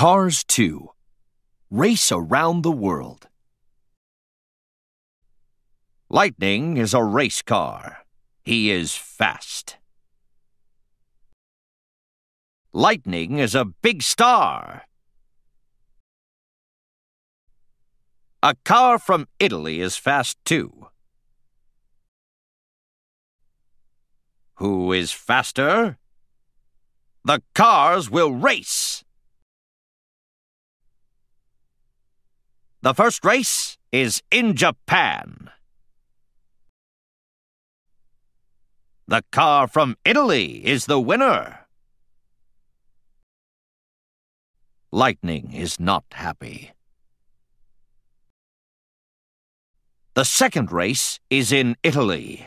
Cars 2 Race Around the World. Lightning is a race car. He is fast. Lightning is a big star. A car from Italy is fast too. Who is faster? The cars will race. The first race is in Japan. The car from Italy is the winner. Lightning is not happy. The second race is in Italy.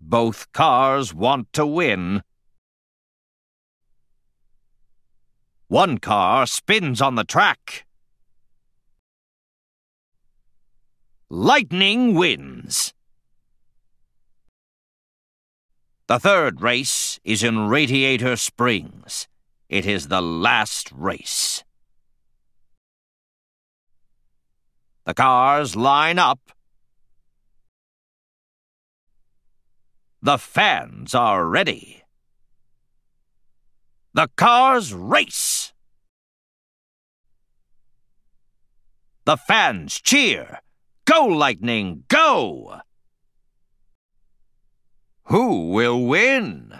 Both cars want to win. One car spins on the track. Lightning wins. The third race is in Radiator Springs. It is the last race. The cars line up. The fans are ready. The cars race. The fans cheer. Go, Lightning, go! Who will win?